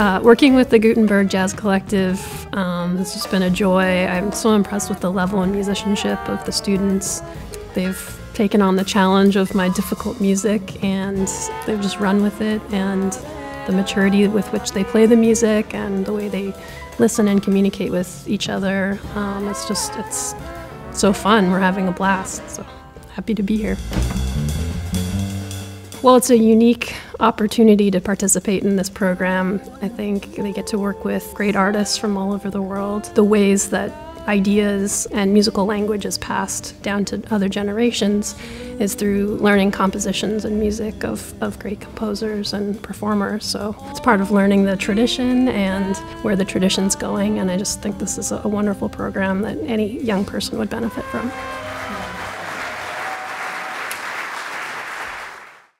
Uh, working with the Gutenberg Jazz Collective um, has just been a joy. I'm so impressed with the level and musicianship of the students. They've taken on the challenge of my difficult music and they've just run with it and the maturity with which they play the music and the way they listen and communicate with each other. Um, it's just, it's so fun. We're having a blast. So happy to be here. Well, it's a unique opportunity to participate in this program. I think they get to work with great artists from all over the world. The ways that ideas and musical language is passed down to other generations is through learning compositions and music of, of great composers and performers. So it's part of learning the tradition and where the tradition's going, and I just think this is a wonderful program that any young person would benefit from.